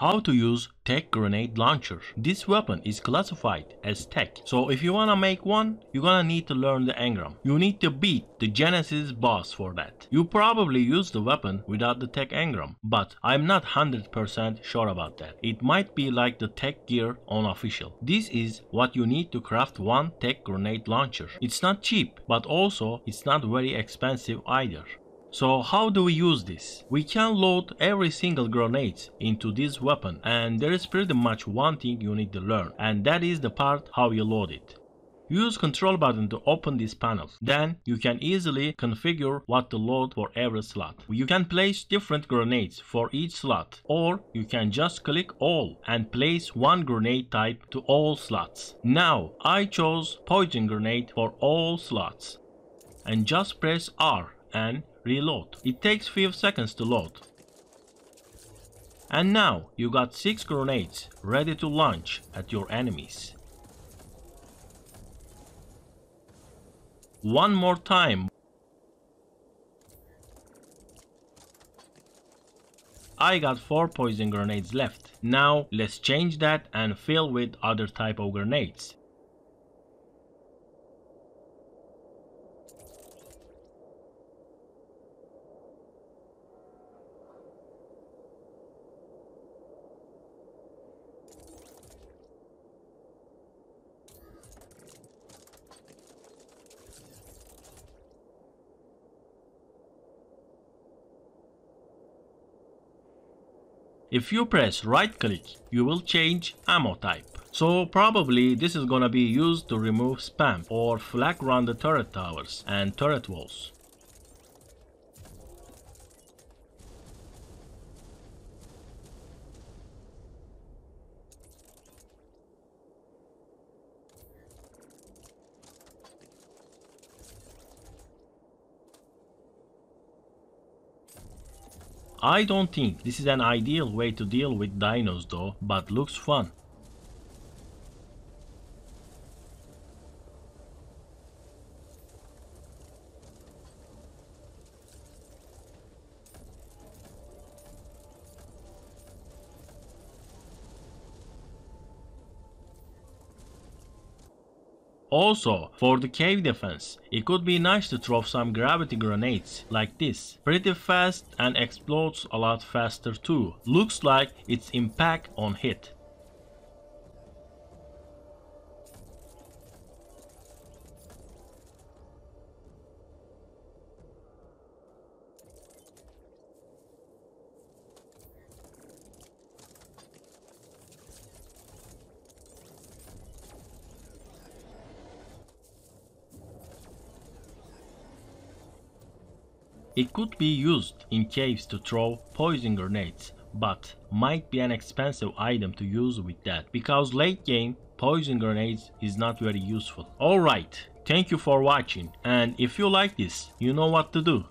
How to use Tek Grenade Launcher. This weapon is classified as Tek. So if you wanna make one, you're gonna need to learn the engram. You need to beat the Genesis boss for that. You probably use the weapon without the Tek engram, but I'm not 100% sure about that. It might be like the Tek gear on official. This is what you need to craft one Tek Grenade Launcher. It's not cheap, but also it's not very expensive either. So how do we use this? We can load every single grenade into this weapon and there is pretty much one thing you need to learn and that is the part how you load it. Use control button to open this panel. Then you can easily configure what to load for every slot. You can place different grenades for each slot or you can just click all and place one grenade type to all slots. Now I chose poison grenade for all slots and just press R and reload. It takes few seconds to load. And now you got 6 grenades ready to launch at your enemies. One more time. I got 4 poison grenades left. Now let's change that and fill with other type of grenades. If you press right click, you will change ammo type. So probably this is gonna be used to remove spam or flak run the turret towers and turret walls. I don't think this is an ideal way to deal with dinos though, but looks fun. Also, for the cave defense, it could be nice to throw some gravity grenades like this. Pretty fast and explodes a lot faster too. Looks like its impact on hit. It could be used in caves to throw poison grenades, but might be an expensive item to use with that, because late game poison grenades is not very useful. Alright, thank you for watching, and if you like this, you know what to do.